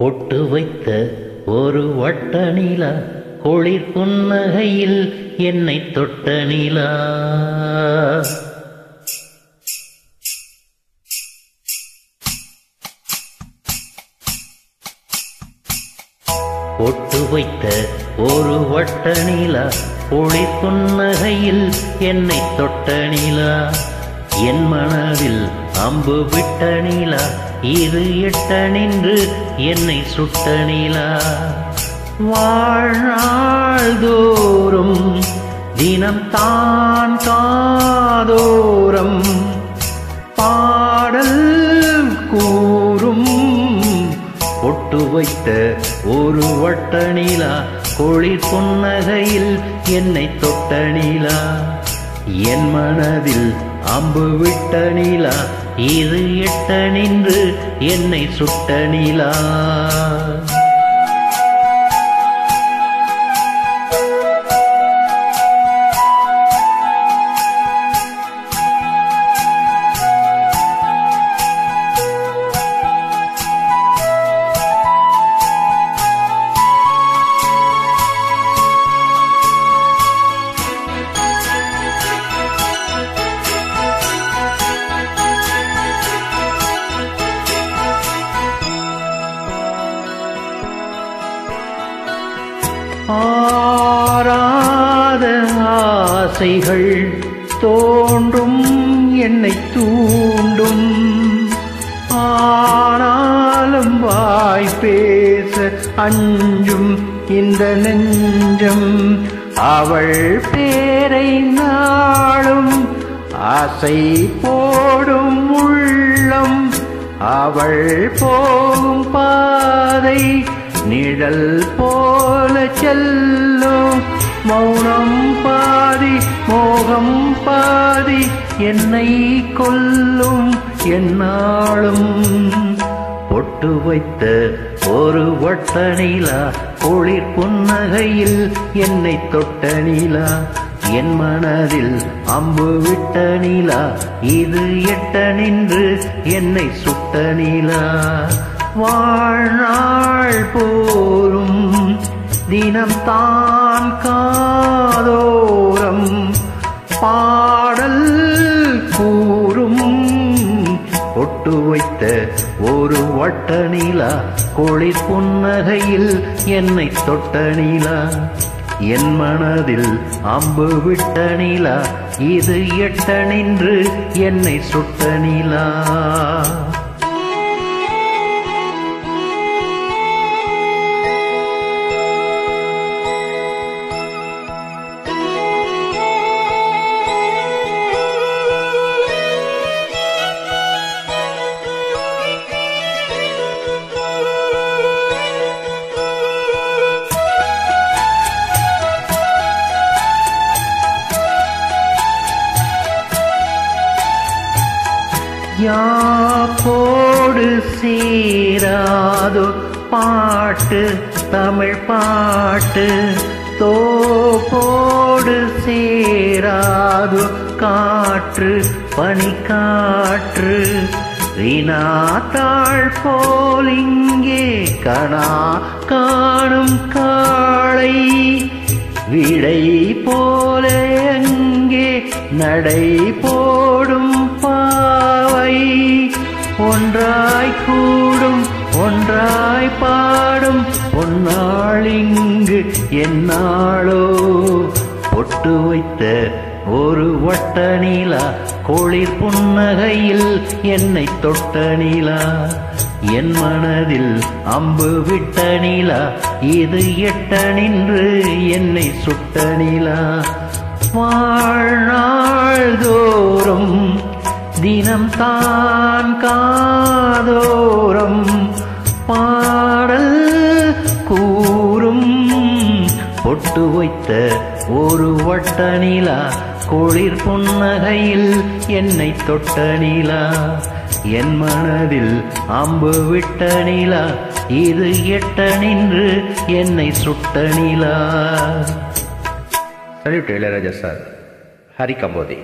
பொட்டு வைத்த ஒரு வட்ட நிலா குளிர் புன்னகையில் என்னை தொட்ட நிலா. பொட்டு வைத்த ஒரு வட்ட நிலா குளிர் புன்னகையில் என்னை தொட்ட நிலா. என் மனதில் அம்பு விட்ட நிலா இது எட்ட நின்று என்னை சுட்ட நிலா. வாழ்நாள் தோறும் தினம் தான் காதோரம் பாடல் கூறும் ஒட்டு வைத்த ஒரு வட்ட நிலா குளிர் புன்னகையில் என்னை தொட்ட நிலா. என் மனதில் அம்பு விட்ட நிலா இது எட்ட நின்று என்னை சுட்ட நிலா. ஆராத ஆசைகள் தோன்றும் என்னை தூண்டும். ஆனாலும் வாய் பேச அஞ்சும் இந்த நெஞ்சம். அவள் பேரை நாளும் ஆசை போடும் உள்ளம். அவள் போகும் பாதை நிழல் போல செல்லும். மௌனம் பாதி மோகம் பாதி என்னை கொல்லும். என்னாலும் பொட்டு வைத்த ஒரு வட்ட நிலா குளிர் புன்னகையில் என்னை தொட்ட நிலா என் மனதில் அம்பு விட்ட நிலா இது எட்ட நின்று என்னை சுட்ட நிலா வாழ்நாள் போரும் தினம் தான் காதோரம். பாடல் கூறும் பொட்டு வைத்த ஒரு வட்ட நிலா குளிர் புன்னகையில் என்னை தொட்ட நிலா என் மனதில் அம்பு விட்ட நிலா இது எட்ட நின்று என்னை சுட்ட நிலா யாப்போடு சேராதோ பாட்டு தமிழ் பாட்டு. தோப்போடு சேராதோ காற்று பனிக்காற்று. வினாத்தாள் போல் இங்கே கணா காணும் காளை. விடை போல எங்கே நடை போடும் ஒன்றாய் கூடும் ஒன்றாய் பாடும் பொன்னாளிங்கு என்னாளோ பொட்டு வைத்த ஒரு வட்ட நீலா குளிர் புன்னகையில் என்னை தொட்ட நீலா என் மனதில் அம்பு விட்ட நீலா இது எட்ட நின்று என்னை சுட்ட நீலா வாழ்நாள் தோறும் தினம் தான் காதோரம் பாடல் கூறும். பொட்டு வைத்த ஒரு வட்ட நிலா குளிர் புன்னகையில் என்னை தொட்ட நிலா. என் மனதில் அம்பு விட்ட நிலா இது எட்ட நின்று என்னை சுட்ட நிலா. Salute Ilaiyaraaja sir. ஹரி கம்போதி.